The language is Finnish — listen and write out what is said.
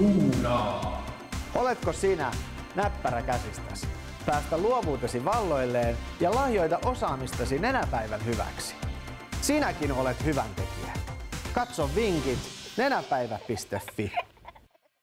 duunaa. Oletko sinä näppärä käsistäsi? Päästä luovuutesi valloilleen ja lahjoita osaamistasi nenäpäivän hyväksi. Sinäkin olet hyvän tekijä. Katso vinkit nenäpäivä.fi.